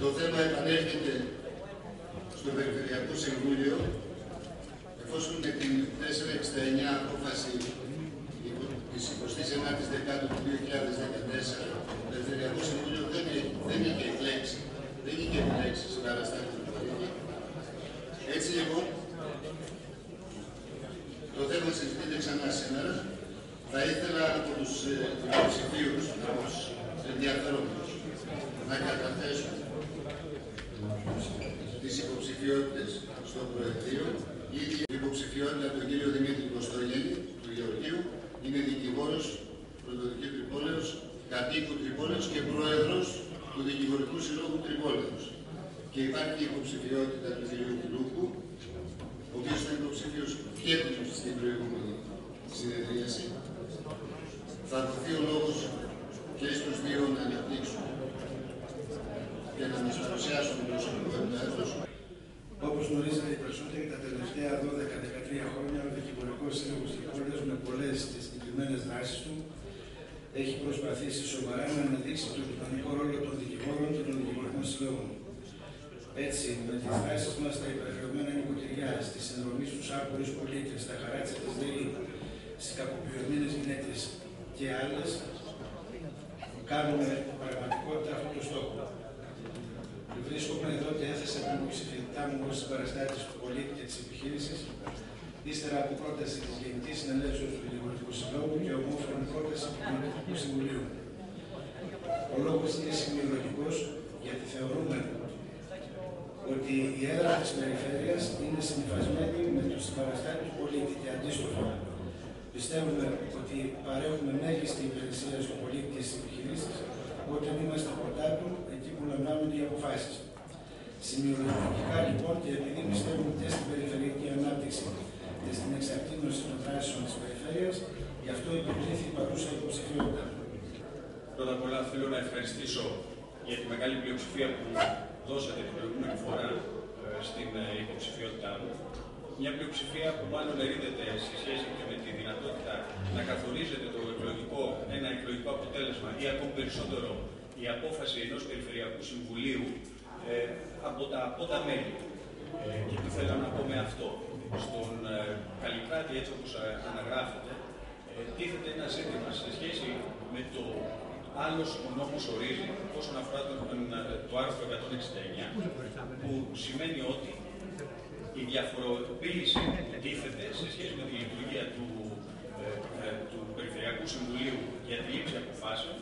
το θέμα επανέρχεται στο Περιφερειακό Συμβούλιο εφόσον με την 469 απόφαση της 29ης Δεκάτου του 2014 το Περιφερειακό Συμβούλιο δεν, δεν είχε εκλέξει, δεν είχε εκλέξει στην παραστάτη του πολίτη. Έτσι λοιπόν, το θέμα συζητείται ξανά σήμερα. Θα ήθελα από τους ε, υποψηφίους, από τους ενδιαφέροντες, να καταθέσουν τις υποψηφιότητες στο Προεδρείο. Η υποψηφιότητα του κύριο Δημήτρη Κωστόγενη, του Γεωργίου, είναι δικηγόρος πρωτοδική Τρυπόλεως, κατοίκου Τρυπόλεως και πρόεδρος του Δικηγορικού Συλλόγου Τρυπόλεως. Και υπάρχει η υποψηφιότητα του κυρίου Κουλούκου, ο οποίος ήταν υποψήφιος και στην προηγούμενη συνεδρίαση. Θα δοθεί ο λόγος και στους δύο να αναπτύξουν και να μας παρουσιάσουν την προσωπικότητά τους. Όπως γνωρίζετε οι περισσότεροι, τα τελευταία 12-13 χρόνια ο Δικηγορικός Σύλλογος Τρυπόλεω με πολλές και συγκεκριμένες δράσεις του έχει προσπαθήσει σοβαρά να αναδείξει τον κοινωνικό ρόλο των δικηγόρων και των δικηγορικών συλλόγων. Έτσι, με τις δράσεις μας στα υπερχρεωμένα νοικοκυριά, στη συνδρομή στους άπορου πολίτες, στα χαράτσια της ΔΕΗ, στις κακοποιημένες γυναίκες και άλλες, κάνουμε πραγματικότητα αυτό το στόχο. Βρίσκομαι εδώ και έθεσα την υποψηφιότητά μου ως συμπαραστάτης του πολίτη και της επιχείρησης, ύστερα από πρόταση της Γενικής Συνελεύσεως του Δημοτικού Συλλόγου και ομόφωνη πρόταση του Δημοτικού Συμβουλίου. Ο λόγος είναι σημειολογικός γιατί θεωρούμε ότι η έδρα της περιφέρειας είναι συμφασμένη με τους συμπαραστάτες του πολίτη και αντίστοιχα. Πιστεύουμε ότι παρέχουμε μέγιστη υπηρεσία στον πολίτη και στις επιχειρήσεις όταν είμαστε κοντά του εκεί που λαμβάνονται οι αποφάσει. Σημειολογικά λοιπόν και επειδή πιστεύουμε και στην περιφερειακή ανάπτυξη και στην εξαρτήνωση των δράσεων της περιφέρειας, γι' αυτό υπηρετήθη η παρούσα υποψηφιότητα. Πρώτα απ' όλα θέλω να ευχαριστήσω για τη μεγάλη πλειοψηφία που δώσατε την προηγούμενη φορά ε, στην ε, υποψηφιότητά μου. Μια πλειοψηφία που μάλλον ερίδεται σε σχέση και με τη δυνατότητα να καθορίζεται το εκλογικό, ένα εκλογικό αποτέλεσμα ή ακόμη περισσότερο η απόφαση ενός Περιφερειακού Συμβουλίου ε, από τα πρώτα μέλη. Ε, και τι θέλω να πω με αυτό. Στον ε, Καλλικράτη, έτσι όπως ε, αναγράφεται, ε, τίθεται ένα ζήτημα σε σχέση με το άλλος ο νόμος ορίζει όσον αφορά το, το άρθρο 169, που σημαίνει ότι η διαφοροποίηση που τίθεται σε σχέση με τη λειτουργία του, ε, του Περιφερειακού Συμβουλίου για τη λήψη αποφάσεων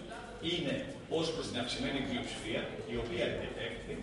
είναι ως προς την αυξημένη πλειοψηφία, η οποία επιτεύχθη